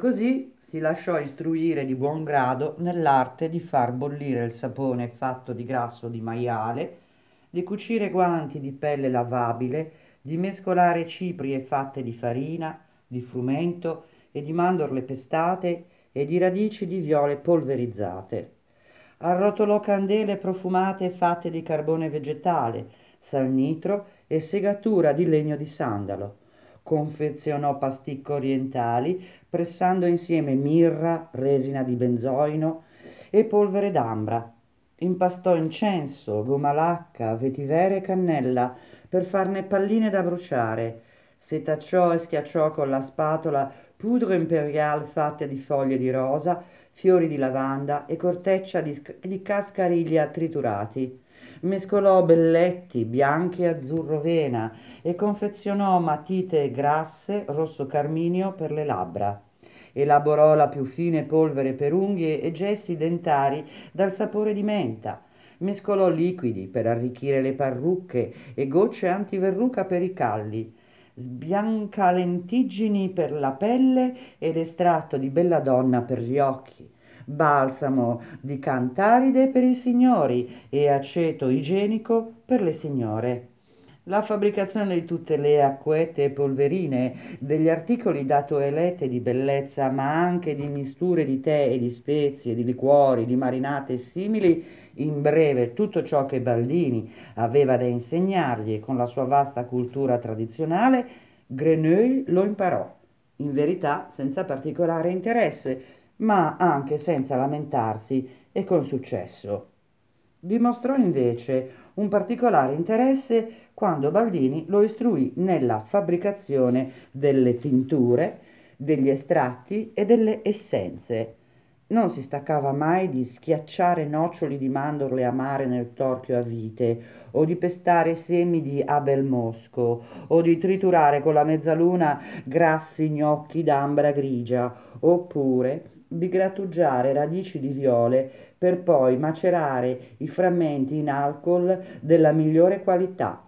Così si lasciò istruire di buon grado nell'arte di far bollire il sapone fatto di grasso di maiale, di cucire guanti di pelle lavabile, di mescolare ciprie fatte di farina, di frumento e di mandorle pestate e di radici di viole polverizzate. Arrotolò candele profumate fatte di carbone vegetale, salnitro e segatura di legno di sandalo. Confezionò pasticche orientali pressando insieme mirra, resina di benzoino e polvere d'ambra. Impastò incenso, gomma lacca, vetivere e cannella per farne palline da bruciare. Setacciò e schiacciò con la spatola poudre imperiale fatte di foglie di rosa, fiori di lavanda e corteccia di, di cascariglia triturati. Mescolò belletti bianchi e azzurro vena e confezionò matite grasse rosso carminio per le labbra. Elaborò la più fine polvere per unghie e gessi dentari dal sapore di menta. Mescolò liquidi per arricchire le parrucche e gocce antiverruca per i calli sbiancalentiggini per la pelle ed estratto di belladonna per gli occhi, balsamo di cantaride per i signori e aceto igienico per le signore. La fabbricazione di tutte le acquette e polverine, degli articoli da toelette di bellezza, ma anche di misture di tè e di spezie, di liquori, di marinate e simili, in breve tutto ciò che Baldini aveva da insegnargli con la sua vasta cultura tradizionale, Grenouille lo imparò, in verità senza particolare interesse, ma anche senza lamentarsi e con successo. Dimostrò invece un particolare interesse quando Baldini lo istruì nella fabbricazione delle tinture, degli estratti e delle essenze non si staccava mai di schiacciare noccioli di mandorle amare nel torchio a vite, o di pestare semi di abelmosco, o di triturare con la mezzaluna grassi gnocchi d'ambra grigia, oppure di grattugiare radici di viole per poi macerare i frammenti in alcol della migliore qualità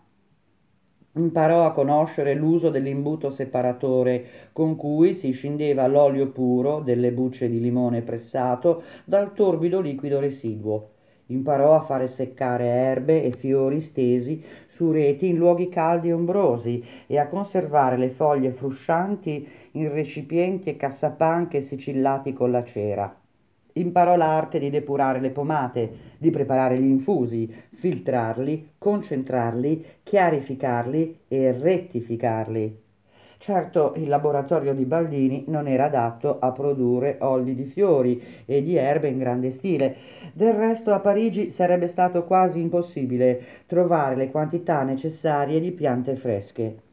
Imparò a conoscere l'uso dell'imbuto separatore con cui si scindeva l'olio puro delle bucce di limone pressato dal torbido liquido residuo. Imparò a fare seccare erbe e fiori stesi su reti in luoghi caldi e ombrosi e a conservare le foglie fruscianti in recipienti e cassapanche sigillati con la cera. Imparò l'arte di depurare le pomate, di preparare gli infusi, filtrarli, concentrarli, chiarificarli e rettificarli. Certo, il laboratorio di Baldini non era adatto a produrre olli di fiori e di erbe in grande stile. Del resto a Parigi sarebbe stato quasi impossibile trovare le quantità necessarie di piante fresche.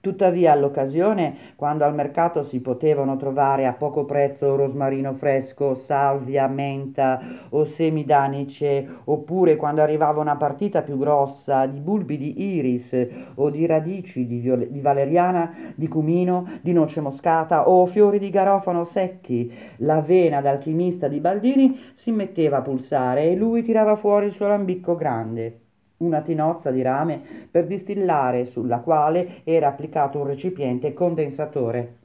Tuttavia all'occasione, quando al mercato si potevano trovare a poco prezzo rosmarino fresco, salvia, menta o semi d'anice, oppure quando arrivava una partita più grossa di bulbi di iris o di radici di, viole- di valeriana, di cumino, di noce moscata o fiori di garofano secchi, la vena d'alchimista di Baldini si metteva a pulsare e lui tirava fuori il suo lambicco grande una tinozza di rame per distillare sulla quale era applicato un recipiente condensatore.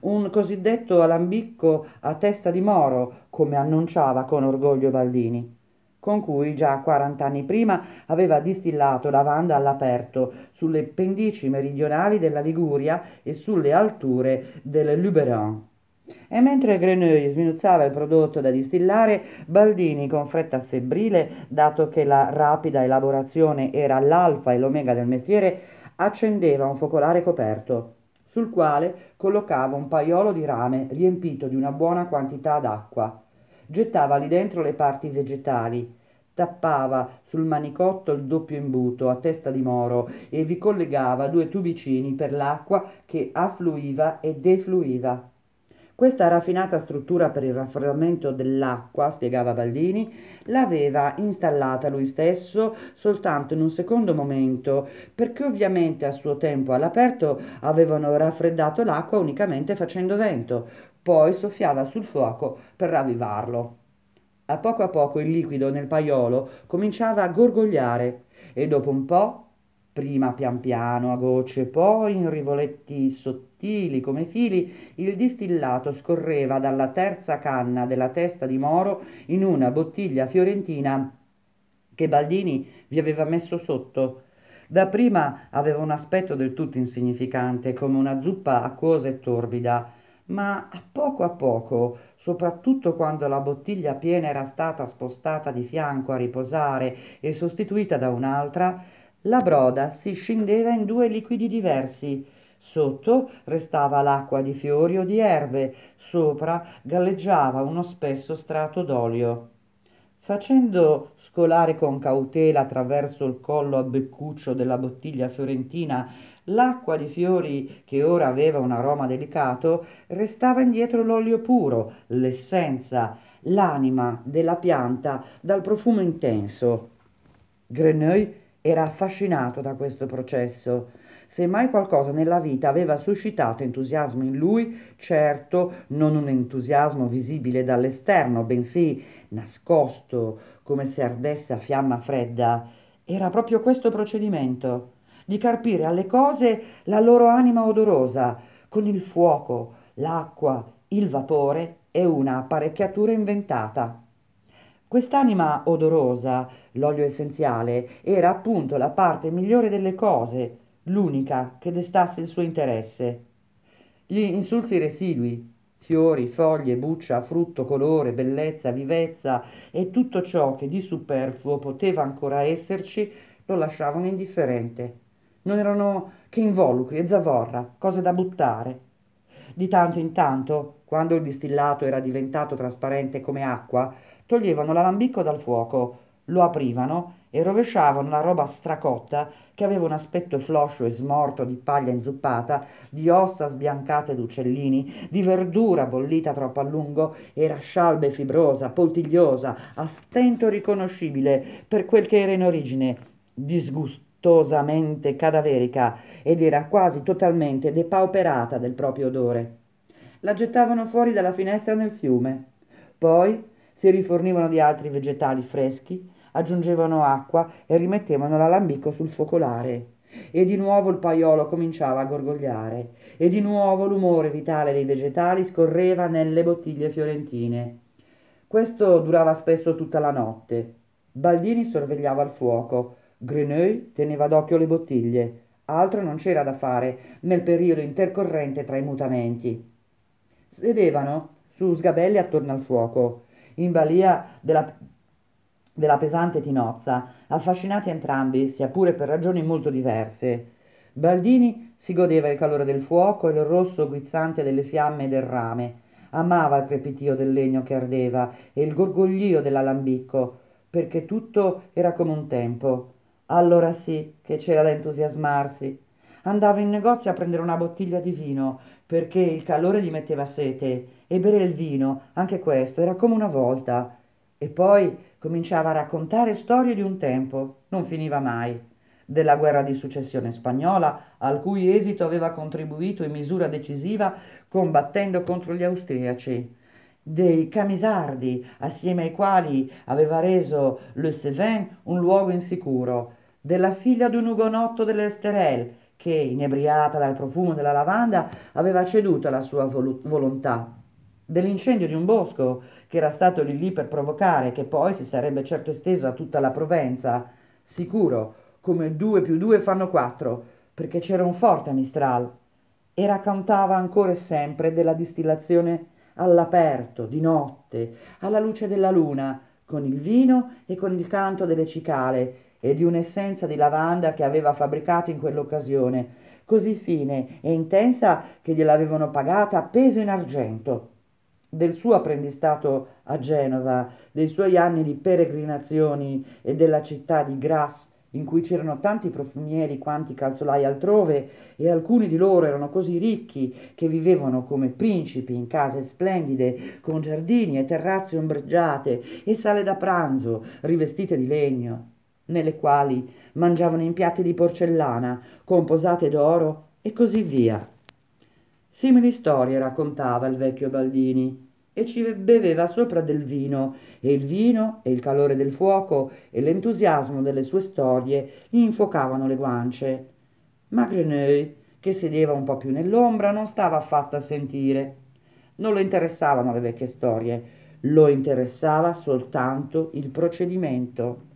Un cosiddetto alambicco a testa di moro, come annunciava con orgoglio Baldini, con cui già quarant'anni prima aveva distillato lavanda all'aperto sulle pendici meridionali della Liguria e sulle alture del Luberon. E mentre Grenouille sminuzzava il prodotto da distillare, Baldini, con fretta febbrile, dato che la rapida elaborazione era l'alfa e l'omega del mestiere, accendeva un focolare coperto, sul quale collocava un paiolo di rame riempito di una buona quantità d'acqua. Gettava lì dentro le parti vegetali, tappava sul manicotto il doppio imbuto a testa di moro e vi collegava due tubicini per l'acqua che affluiva e defluiva. Questa raffinata struttura per il raffreddamento dell'acqua, spiegava Baldini, l'aveva installata lui stesso soltanto in un secondo momento, perché ovviamente a suo tempo all'aperto avevano raffreddato l'acqua unicamente facendo vento, poi soffiava sul fuoco per ravvivarlo. A poco a poco il liquido nel paiolo cominciava a gorgogliare e dopo un po', prima pian piano a gocce, poi in rivoletti sottili, sottili come fili, il distillato scorreva dalla terza canna della testa di Moro in una bottiglia fiorentina che Baldini vi aveva messo sotto. Dapprima aveva un aspetto del tutto insignificante, come una zuppa acquosa e torbida, ma a poco a poco, soprattutto quando la bottiglia piena era stata spostata di fianco a riposare e sostituita da un'altra, la broda si scindeva in due liquidi diversi. Sotto restava l'acqua di fiori o di erbe, sopra galleggiava uno spesso strato d'olio. Facendo scolare con cautela attraverso il collo a beccuccio della bottiglia fiorentina l'acqua di fiori che ora aveva un aroma delicato, restava indietro l'olio puro, l'essenza, l'anima della pianta dal profumo intenso. Grenouille era affascinato da questo processo. Se mai qualcosa nella vita aveva suscitato entusiasmo in lui, certo non un entusiasmo visibile dall'esterno, bensì nascosto, come se ardesse a fiamma fredda, era proprio questo procedimento, di carpire alle cose la loro anima odorosa, con il fuoco, l'acqua, il vapore e una apparecchiatura inventata. Quest'anima odorosa, l'olio essenziale, era appunto la parte migliore delle cose, l'unica che destasse il suo interesse. Gli insulsi residui, fiori, foglie, buccia, frutto, colore, bellezza, vivezza e tutto ciò che di superfluo poteva ancora esserci, lo lasciavano indifferente. Non erano che involucri e zavorra, cose da buttare. Di tanto in tanto, quando il distillato era diventato trasparente come acqua, toglievano l'alambicco dal fuoco, lo aprivano e rovesciavano la roba stracotta che aveva un aspetto floscio e smorto di paglia inzuppata, di ossa sbiancate d'uccellini, di verdura bollita troppo a lungo, era scialba e fibrosa, poltigliosa, a stento riconoscibile per quel che era in origine, disgustosamente cadaverica ed era quasi totalmente depauperata del proprio odore. La gettavano fuori dalla finestra nel fiume. Poi si rifornivano di altri vegetali freschi, aggiungevano acqua e rimettevano l'alambicco sul focolare. E di nuovo il paiolo cominciava a gorgogliare, e di nuovo l'umore vitale dei vegetali scorreva nelle bottiglie fiorentine. Questo durava spesso tutta la notte. Baldini sorvegliava il fuoco, Grenouille teneva d'occhio le bottiglie. Altro non c'era da fare nel periodo intercorrente tra i mutamenti. Sedevano su sgabelli attorno al fuoco in balia della, della pesante tinozza, affascinati entrambi, sia pure per ragioni molto diverse. Baldini si godeva il calore del fuoco e il rosso guizzante delle fiamme e del rame. Amava il crepitio del legno che ardeva e il gorgoglio dell'alambicco, perché tutto era come un tempo. Allora sì che c'era da entusiasmarsi. Andava in negozio a prendere una bottiglia di vino, perché il calore gli metteva sete, e bere il vino, anche questo, era come una volta. E poi cominciava a raccontare storie di un tempo, non finiva mai, della guerra di successione spagnola, al cui esito aveva contribuito in misura decisiva combattendo contro gli austriaci, dei camisardi, assieme ai quali aveva reso Le Cévennes un luogo insicuro, della figlia d'un ugonotto dell'Esterel, che, inebriata dal profumo della lavanda, aveva ceduto alla sua vol- volontà, dell'incendio di un bosco che era stato lì lì per provocare, che poi si sarebbe certo esteso a tutta la Provenza, sicuro, come due più due fanno quattro, perché c'era un forte Mistral, e raccontava ancora e sempre della distillazione all'aperto, di notte, alla luce della luna, con il vino e con il canto delle cicale, e di un'essenza di lavanda che aveva fabbricato in quell'occasione, così fine e intensa che gliel'avevano pagata a peso in argento. Del suo apprendistato a Genova, dei suoi anni di peregrinazioni e della città di Grasse, in cui c'erano tanti profumieri quanti calzolai altrove, e alcuni di loro erano così ricchi che vivevano come principi in case splendide, con giardini e terrazze ombreggiate e sale da pranzo rivestite di legno nelle quali mangiavano in piatti di porcellana, con posate d'oro e così via. Simili storie raccontava il vecchio Baldini e ci beveva sopra del vino, e il vino e il calore del fuoco e l'entusiasmo delle sue storie gli infuocavano le guance. Ma Grenouille, che sedeva un po' più nell'ombra, non stava affatto a sentire. Non lo interessavano le vecchie storie, lo interessava soltanto il procedimento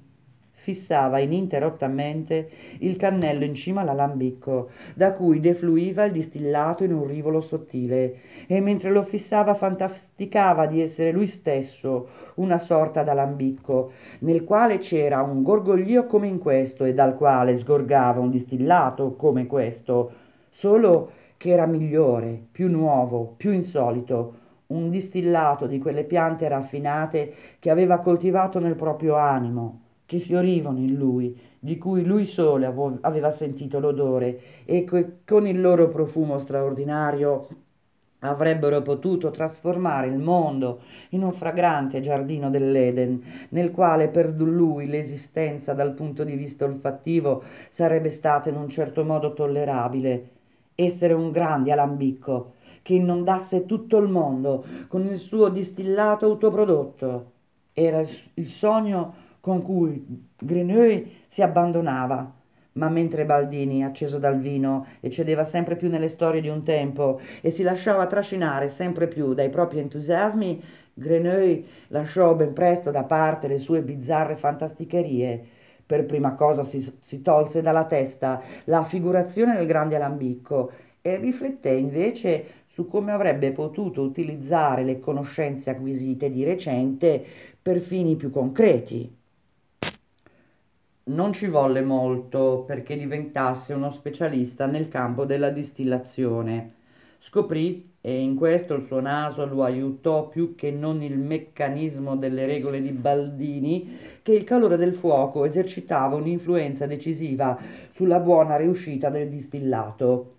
fissava ininterrottamente il cannello in cima all'alambicco, da cui defluiva il distillato in un rivolo sottile, e mentre lo fissava fantasticava di essere lui stesso una sorta d'alambicco, nel quale c'era un gorgoglio come in questo e dal quale sgorgava un distillato come questo, solo che era migliore, più nuovo, più insolito, un distillato di quelle piante raffinate che aveva coltivato nel proprio animo che fiorivano in lui, di cui lui solo aveva sentito l'odore e che con il loro profumo straordinario avrebbero potuto trasformare il mondo in un fragrante giardino dell'Eden, nel quale per lui l'esistenza dal punto di vista olfattivo sarebbe stata in un certo modo tollerabile. Essere un grande alambicco che inondasse tutto il mondo con il suo distillato autoprodotto. Era il sogno con cui Grenouille si abbandonava. Ma mentre Baldini, acceso dal vino, eccedeva sempre più nelle storie di un tempo e si lasciava trascinare sempre più dai propri entusiasmi, Grenouille lasciò ben presto da parte le sue bizzarre fantasticherie. Per prima cosa si, si tolse dalla testa la figurazione del grande alambicco e rifletté invece su come avrebbe potuto utilizzare le conoscenze acquisite di recente per fini più concreti. Non ci volle molto perché diventasse uno specialista nel campo della distillazione. Scoprì, e in questo il suo naso lo aiutò più che non il meccanismo delle regole di Baldini, che il calore del fuoco esercitava un'influenza decisiva sulla buona riuscita del distillato.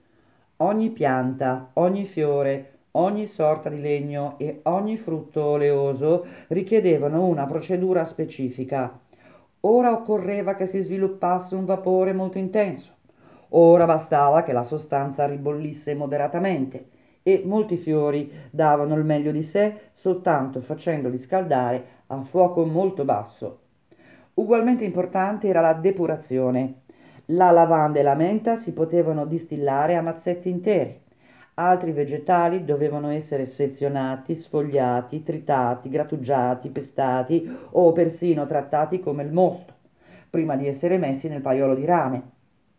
Ogni pianta, ogni fiore, ogni sorta di legno e ogni frutto oleoso richiedevano una procedura specifica Ora occorreva che si sviluppasse un vapore molto intenso. Ora bastava che la sostanza ribollisse moderatamente e molti fiori davano il meglio di sé soltanto facendoli scaldare a fuoco molto basso. Ugualmente importante era la depurazione. La lavanda e la menta si potevano distillare a mazzetti interi. Altri vegetali dovevano essere sezionati, sfogliati, tritati, grattugiati, pestati o persino trattati come il mosto, prima di essere messi nel paiolo di rame.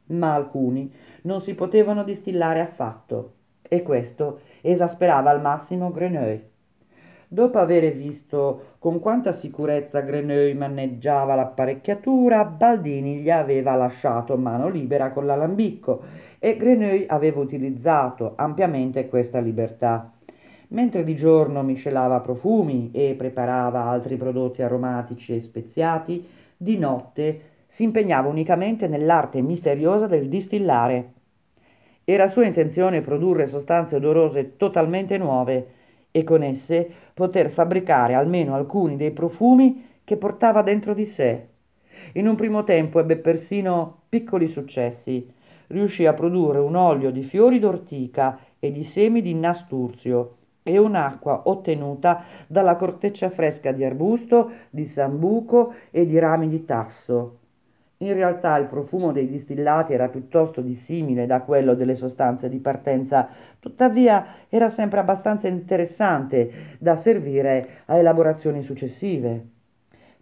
Ma alcuni non si potevano distillare affatto, e questo esasperava al massimo Grenouille. Dopo aver visto con quanta sicurezza Grenouille maneggiava l'apparecchiatura, Baldini gli aveva lasciato mano libera con l'alambicco e Grenouille aveva utilizzato ampiamente questa libertà. Mentre di giorno miscelava profumi e preparava altri prodotti aromatici e speziati, di notte si impegnava unicamente nell'arte misteriosa del distillare. Era sua intenzione produrre sostanze odorose totalmente nuove e con esse poter fabbricare almeno alcuni dei profumi che portava dentro di sé. In un primo tempo ebbe persino piccoli successi. Riuscì a produrre un olio di fiori d'ortica e di semi di nasturzio e un'acqua ottenuta dalla corteccia fresca di arbusto, di sambuco e di rami di tasso. In realtà il profumo dei distillati era piuttosto dissimile da quello delle sostanze di partenza, tuttavia era sempre abbastanza interessante da servire a elaborazioni successive.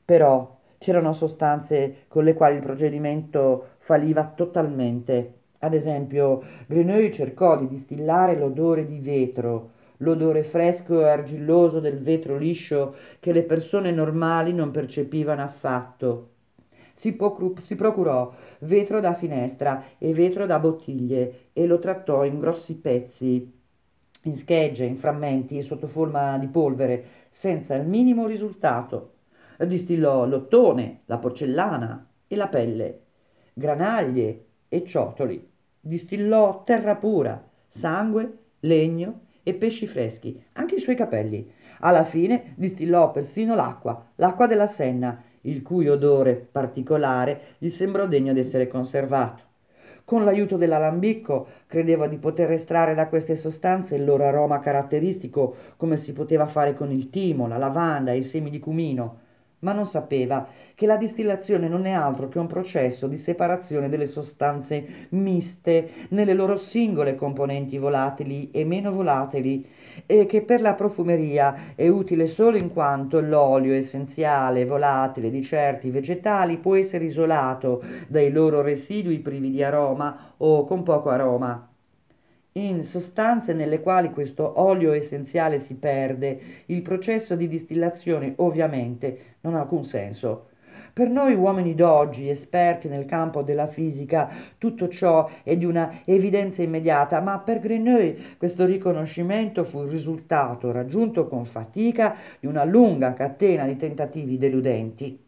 Però c'erano sostanze con le quali il procedimento falliva totalmente. Ad esempio, Grenouille cercò di distillare l'odore di vetro, l'odore fresco e argilloso del vetro liscio che le persone normali non percepivano affatto si, si procurò vetro da finestra e vetro da bottiglie e lo trattò in grossi pezzi, in schegge, in frammenti, sotto forma di polvere, senza il minimo risultato. Distillò l'ottone, la porcellana e la pelle, granaglie e ciotoli. Distillò terra pura, sangue, legno e pesci freschi, anche i suoi capelli. Alla fine distillò persino l'acqua, l'acqua della Senna, il cui odore particolare gli sembrò degno d'essere conservato. Con l'aiuto dell'alambicco credeva di poter estrarre da queste sostanze il loro aroma caratteristico, come si poteva fare con il timo, la lavanda e i semi di cumino. Ma non sapeva che la distillazione non è altro che un processo di separazione delle sostanze miste nelle loro singole componenti volatili e meno volatili e che per la profumeria è utile solo in quanto l'olio essenziale volatile di certi vegetali può essere isolato dai loro residui privi di aroma o con poco aroma in sostanze nelle quali questo olio essenziale si perde, il processo di distillazione ovviamente non ha alcun senso. Per noi uomini d'oggi, esperti nel campo della fisica, tutto ciò è di una evidenza immediata, ma per Grenouille questo riconoscimento fu il risultato raggiunto con fatica di una lunga catena di tentativi deludenti.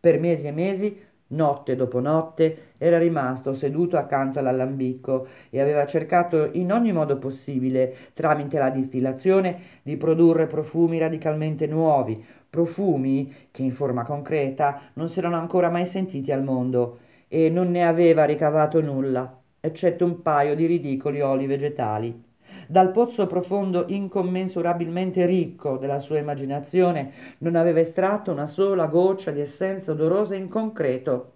Per mesi e mesi Notte dopo notte era rimasto seduto accanto all'allambicco e aveva cercato in ogni modo possibile, tramite la distillazione, di produrre profumi radicalmente nuovi, profumi che in forma concreta non si erano ancora mai sentiti al mondo, e non ne aveva ricavato nulla, eccetto un paio di ridicoli oli vegetali. Dal pozzo profondo incommensurabilmente ricco della sua immaginazione non aveva estratto una sola goccia di essenza odorosa in concreto.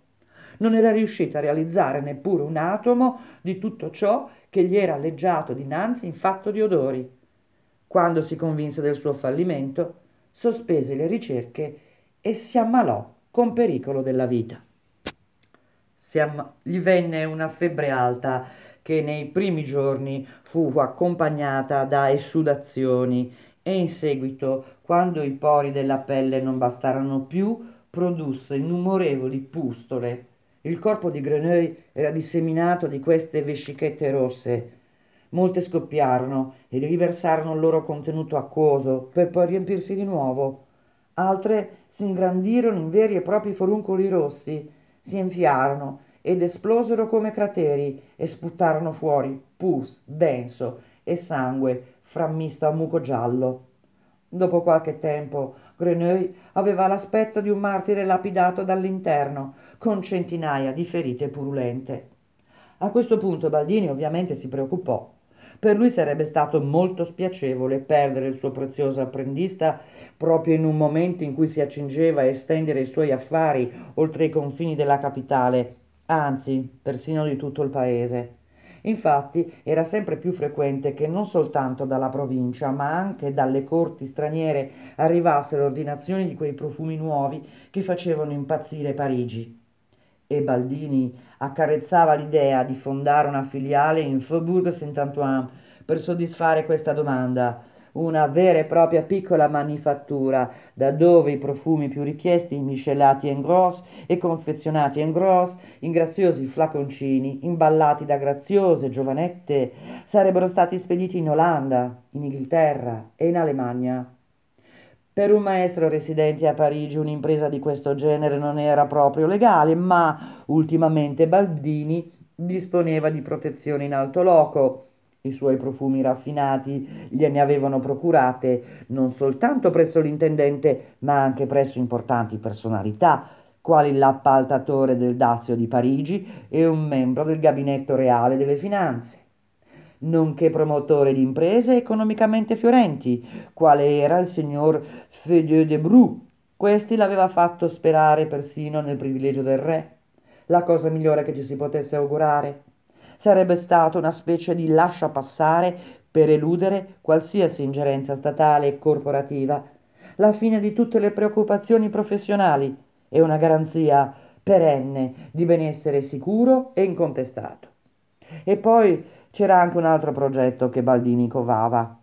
Non era riuscita a realizzare neppure un atomo di tutto ciò che gli era alleggiato dinanzi in fatto di odori. Quando si convinse del suo fallimento, sospese le ricerche e si ammalò con pericolo della vita. Am- gli venne una febbre alta che nei primi giorni fu accompagnata da esudazioni e in seguito, quando i pori della pelle non bastarono più, produsse innumerevoli pustole. Il corpo di Grenouille era disseminato di queste vescichette rosse. Molte scoppiarono e riversarono il loro contenuto acquoso per poi riempirsi di nuovo. Altre si ingrandirono in veri e propri foruncoli rossi, si enfiarono ed esplosero come crateri e sputarono fuori pus denso e sangue frammisto a muco giallo. Dopo qualche tempo Grenouille aveva l'aspetto di un martire lapidato dall'interno, con centinaia di ferite purulente. A questo punto Baldini ovviamente si preoccupò. Per lui sarebbe stato molto spiacevole perdere il suo prezioso apprendista proprio in un momento in cui si accingeva a estendere i suoi affari oltre i confini della capitale anzi persino di tutto il paese. Infatti era sempre più frequente che non soltanto dalla provincia, ma anche dalle corti straniere arrivassero ordinazioni di quei profumi nuovi che facevano impazzire Parigi. E Baldini accarezzava l'idea di fondare una filiale in Faubourg Saint-Antoine per soddisfare questa domanda una vera e propria piccola manifattura, da dove i profumi più richiesti, miscelati en gros e confezionati en gros, in graziosi flaconcini, imballati da graziose giovanette, sarebbero stati spediti in Olanda, in Inghilterra e in Alemagna. Per un maestro residente a Parigi un'impresa di questo genere non era proprio legale, ma ultimamente Baldini disponeva di protezione in alto loco i suoi profumi raffinati gliene avevano procurate non soltanto presso l'intendente, ma anche presso importanti personalità, quali l'appaltatore del Dazio di Parigi e un membro del gabinetto reale delle finanze, nonché promotore di imprese economicamente fiorenti, quale era il signor Feudieu de Bru. Questi l'aveva fatto sperare persino nel privilegio del re, la cosa migliore che ci si potesse augurare sarebbe stato una specie di lascia passare per eludere qualsiasi ingerenza statale e corporativa, la fine di tutte le preoccupazioni professionali e una garanzia perenne di benessere sicuro e incontestato. E poi c'era anche un altro progetto che Baldini covava,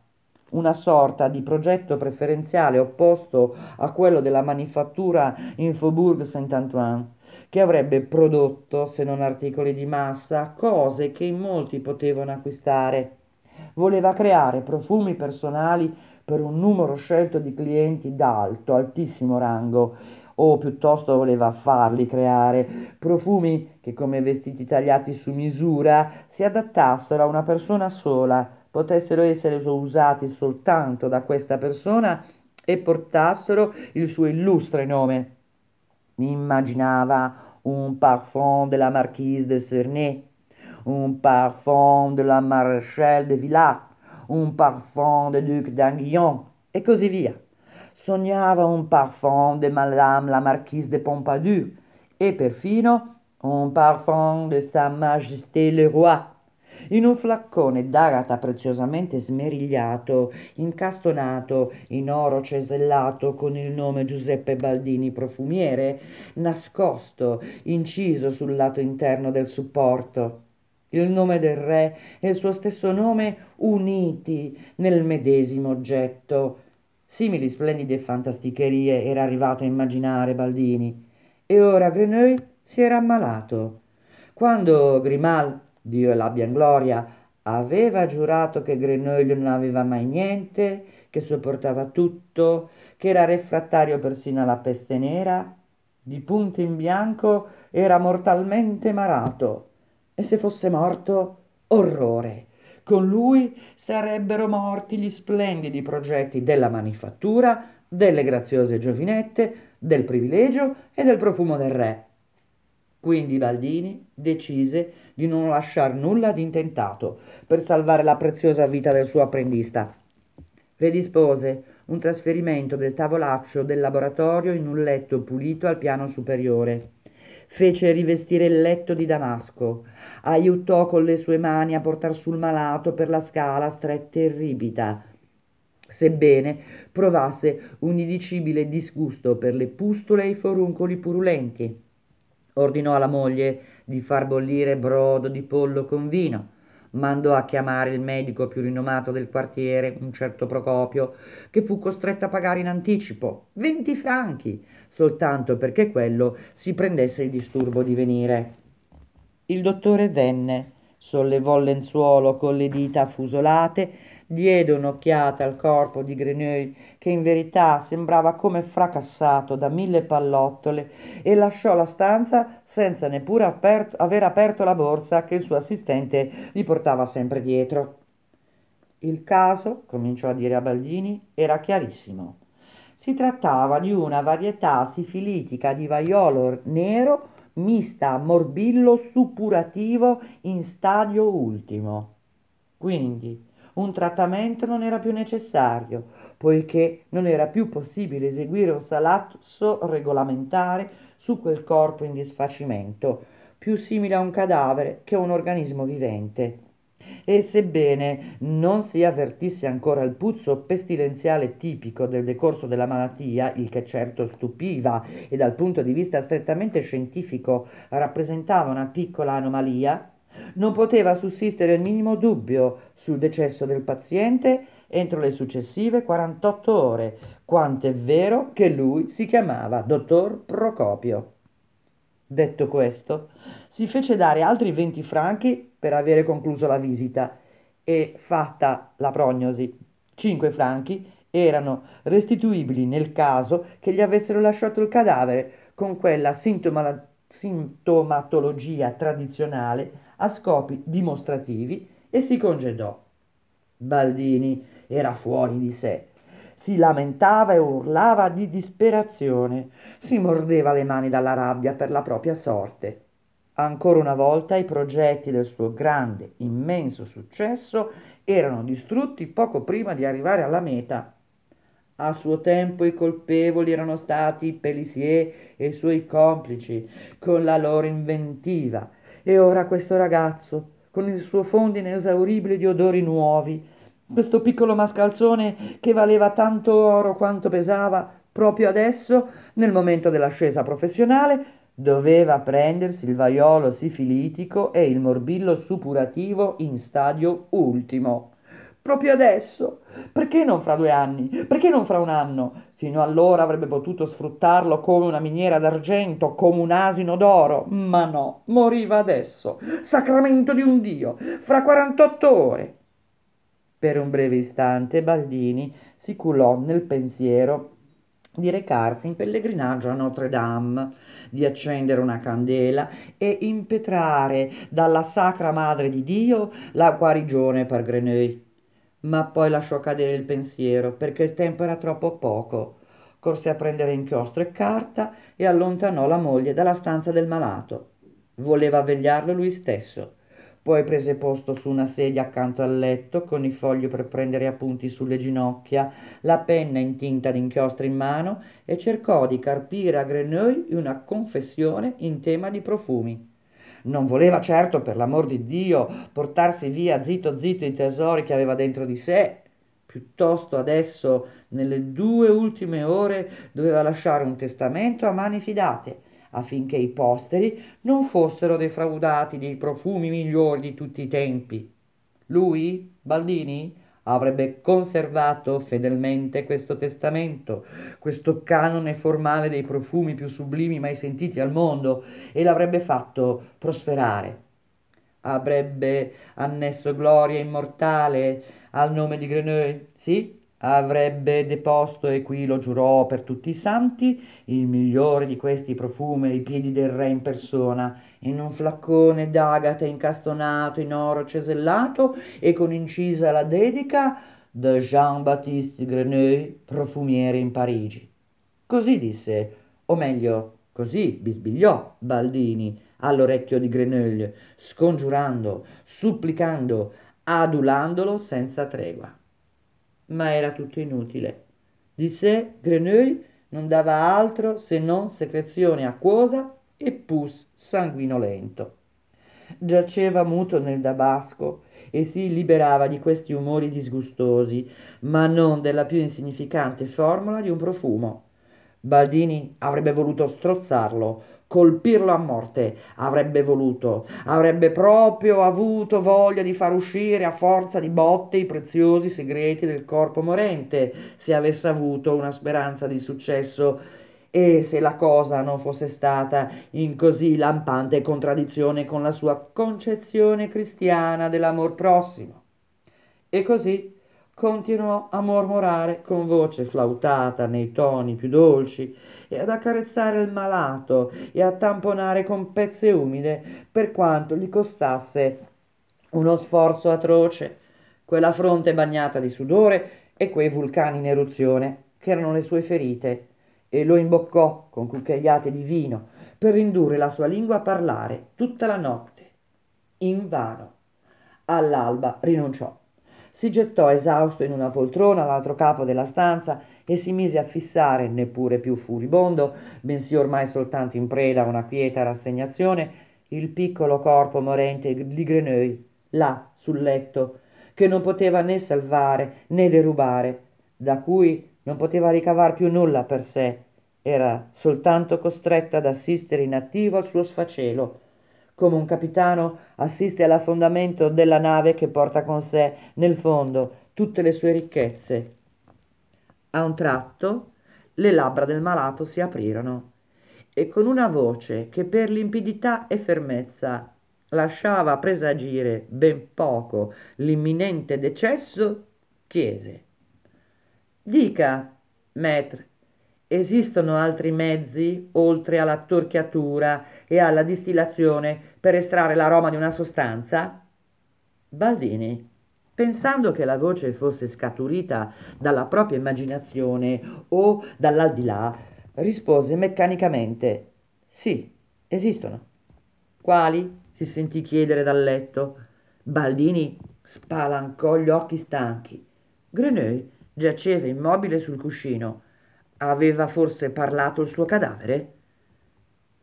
una sorta di progetto preferenziale opposto a quello della manifattura in Faubourg Saint-Antoine che avrebbe prodotto, se non articoli di massa, cose che in molti potevano acquistare. Voleva creare profumi personali per un numero scelto di clienti d'alto, altissimo rango, o piuttosto voleva farli creare profumi che come vestiti tagliati su misura si adattassero a una persona sola, potessero essere usati soltanto da questa persona e portassero il suo illustre nome immaginava un parfum de la marquise de Cernay, un parfum de la maréchale de Villars, un parfum de duc d'Anguillon e così via. sognava un parfum de Madame la Marquise de Pompadour e perfino un parfum de Sa Majesté le Roi in un flaccone d'agata preziosamente smerigliato, incastonato in oro cesellato con il nome Giuseppe Baldini profumiere, nascosto, inciso sul lato interno del supporto. Il nome del re e il suo stesso nome uniti nel medesimo oggetto. Simili splendide fantasticherie era arrivato a immaginare Baldini. E ora Grenouille si era ammalato. Quando Grimal Dio l'abbia in gloria, aveva giurato che Grenouille non aveva mai niente, che sopportava tutto, che era refrattario persino alla peste nera. Di punto in bianco era mortalmente marato. E se fosse morto, orrore. Con lui sarebbero morti gli splendidi progetti della manifattura, delle graziose giovinette, del privilegio e del profumo del re. Quindi Baldini decise di non lasciar nulla di intentato per salvare la preziosa vita del suo apprendista. Predispose un trasferimento del tavolaccio del laboratorio in un letto pulito al piano superiore. Fece rivestire il letto di damasco, aiutò con le sue mani a portar sul malato per la scala stretta e ripida, sebbene provasse un indicibile disgusto per le pustole e i foruncoli purulenti. Ordinò alla moglie di far bollire brodo di pollo con vino. Mandò a chiamare il medico più rinomato del quartiere, un certo Procopio, che fu costretto a pagare in anticipo venti franchi, soltanto perché quello si prendesse il disturbo di venire. Il dottore venne, sollevò il lenzuolo con le dita affusolate diede un'occhiata al corpo di Grenouille che in verità sembrava come fracassato da mille pallottole e lasciò la stanza senza neppure aperto, aver aperto la borsa che il suo assistente gli portava sempre dietro. Il caso, cominciò a dire a Baldini, era chiarissimo. Si trattava di una varietà sifilitica di vaiolo nero mista a morbillo suppurativo in stadio ultimo. Quindi un trattamento non era più necessario, poiché non era più possibile eseguire un salazzo regolamentare su quel corpo in disfacimento, più simile a un cadavere che a un organismo vivente. E sebbene non si avvertisse ancora il puzzo pestilenziale tipico del decorso della malattia, il che certo stupiva e dal punto di vista strettamente scientifico rappresentava una piccola anomalia, non poteva sussistere il minimo dubbio sul decesso del paziente entro le successive 48 ore, quanto è vero che lui si chiamava dottor Procopio. Detto questo, si fece dare altri 20 franchi per avere concluso la visita e, fatta la prognosi, 5 franchi erano restituibili nel caso che gli avessero lasciato il cadavere con quella sintoma- sintomatologia tradizionale a scopi dimostrativi e si congedò. Baldini era fuori di sé. Si lamentava e urlava di disperazione, si mordeva le mani dalla rabbia per la propria sorte. Ancora una volta i progetti del suo grande, immenso successo erano distrutti poco prima di arrivare alla meta. A suo tempo i colpevoli erano stati Pelissier e i suoi complici, con la loro inventiva, e ora questo ragazzo, con il suo fondo inesauribile di odori nuovi, questo piccolo mascalzone che valeva tanto oro quanto pesava, proprio adesso, nel momento dell'ascesa professionale, doveva prendersi il vaiolo sifilitico e il morbillo suppurativo in stadio ultimo proprio adesso. Perché non fra due anni? Perché non fra un anno? Fino allora avrebbe potuto sfruttarlo come una miniera d'argento, come un asino d'oro, ma no, moriva adesso. Sacramento di un dio, fra 48 ore. Per un breve istante Baldini si culò nel pensiero di recarsi in pellegrinaggio a Notre Dame, di accendere una candela e impetrare dalla Sacra Madre di Dio la guarigione per Grenouille ma poi lasciò cadere il pensiero perché il tempo era troppo poco. Corse a prendere inchiostro e carta e allontanò la moglie dalla stanza del malato. Voleva vegliarlo lui stesso. poi prese posto su una sedia accanto al letto, con il foglio per prendere appunti sulle ginocchia, la penna in tinta d'inchiostro in mano e cercò di carpire a Grenouille una confessione in tema di profumi. Non voleva certo, per l'amor di Dio, portarsi via zitto zitto i tesori che aveva dentro di sé. Piuttosto adesso, nelle due ultime ore, doveva lasciare un testamento a mani fidate affinché i posteri non fossero defraudati dei profumi migliori di tutti i tempi. Lui, Baldini, avrebbe conservato fedelmente questo testamento, questo canone formale dei profumi più sublimi mai sentiti al mondo e l'avrebbe fatto prosperare. Avrebbe annesso gloria immortale al nome di Grenouille, sì, avrebbe deposto, e qui lo giurò per tutti i santi, il migliore di questi profumi ai piedi del re in persona, in un flaccone d'agate incastonato in oro cesellato e con incisa la dedica de Jean-Baptiste Grenouille, profumiere in Parigi. Così disse, o meglio, così bisbigliò Baldini all'orecchio di Grenouille, scongiurando, supplicando, adulandolo senza tregua ma era tutto inutile. Di sé Grenouille non dava altro se non secrezione acquosa e pus sanguinolento. Giaceva muto nel dabasco e si liberava di questi umori disgustosi, ma non della più insignificante formula di un profumo. Baldini avrebbe voluto strozzarlo, colpirlo a morte, avrebbe voluto, avrebbe proprio avuto voglia di far uscire a forza di botte i preziosi segreti del corpo morente, se avesse avuto una speranza di successo e se la cosa non fosse stata in così lampante contraddizione con la sua concezione cristiana dell'amor prossimo. E così continuò a mormorare con voce flautata nei toni più dolci e ad accarezzare il malato e a tamponare con pezze umide per quanto gli costasse uno sforzo atroce quella fronte bagnata di sudore e quei vulcani in eruzione che erano le sue ferite e lo imboccò con cucchiaiate di vino per indurre la sua lingua a parlare tutta la notte. Invano. All'alba rinunciò. Si gettò esausto in una poltrona all'altro capo della stanza e si mise a fissare, neppure più furibondo, bensì ormai soltanto in preda a una quieta rassegnazione, il piccolo corpo morente di Grenouille, là sul letto, che non poteva né salvare né derubare, da cui non poteva ricavar più nulla per sé, era soltanto costretta ad assistere inattivo al suo sfacelo come un capitano assiste all'affondamento della nave che porta con sé nel fondo tutte le sue ricchezze. A un tratto le labbra del malato si aprirono e con una voce che per limpidità e fermezza lasciava presagire ben poco l'imminente decesso, chiese Dica, maître, Esistono altri mezzi, oltre alla torchiatura e alla distillazione, per estrarre l'aroma di una sostanza? Baldini, pensando che la voce fosse scaturita dalla propria immaginazione o dall'aldilà, rispose meccanicamente Sì, esistono. Quali? si sentì chiedere dal letto. Baldini spalancò gli occhi stanchi. Grenouille giaceva immobile sul cuscino Aveva forse parlato il suo cadavere?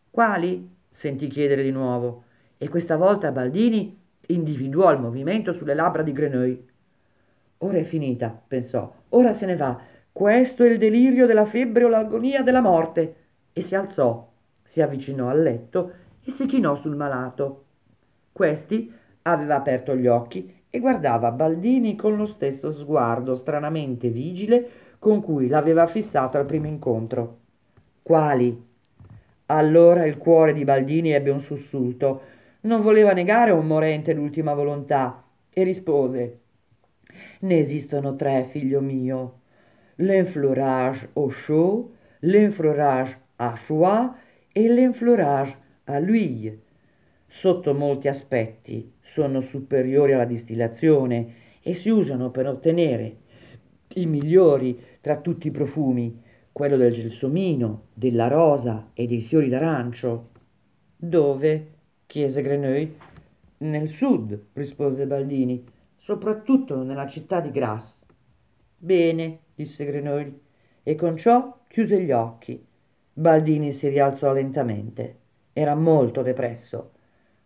Quali? sentì chiedere di nuovo, e questa volta Baldini individuò il movimento sulle labbra di Grenouille. Ora è finita, pensò, ora se ne va. Questo è il delirio della febbre o l'agonia della morte. E si alzò, si avvicinò al letto e si chinò sul malato. Questi aveva aperto gli occhi e guardava Baldini con lo stesso sguardo stranamente vigile con cui l'aveva fissato al primo incontro. Quali? Allora il cuore di Baldini ebbe un sussulto. Non voleva negare a un morente l'ultima volontà e rispose Ne esistono tre, figlio mio. L'enflorage au chaud, l'enflorage à froid e l'enflorage à l'huile. Sotto molti aspetti sono superiori alla distillazione e si usano per ottenere i migliori tra tutti i profumi, quello del gelsomino, della rosa e dei fiori d'arancio. Dove? chiese Grenouille. Nel sud, rispose Baldini, soprattutto nella città di Grasse. Bene, disse Grenouille, e con ciò chiuse gli occhi. Baldini si rialzò lentamente. Era molto depresso.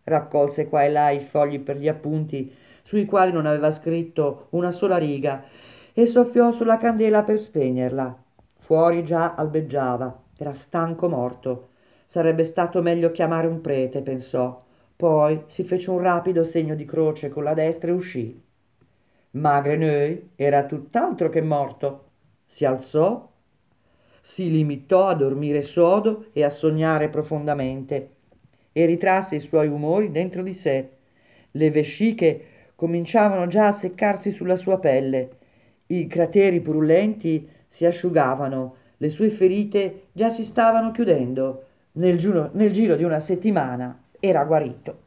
Raccolse qua e là i fogli per gli appunti, sui quali non aveva scritto una sola riga, e soffiò sulla candela per spegnerla. Fuori già albeggiava, era stanco morto. Sarebbe stato meglio chiamare un prete, pensò. Poi si fece un rapido segno di croce con la destra e uscì. Ma Grenouille era tutt'altro che morto. Si alzò, si limitò a dormire sodo e a sognare profondamente e ritrasse i suoi umori dentro di sé. Le vesciche cominciavano già a seccarsi sulla sua pelle, i crateri purulenti si asciugavano, le sue ferite già si stavano chiudendo. Nel, giuro, nel giro di una settimana era guarito.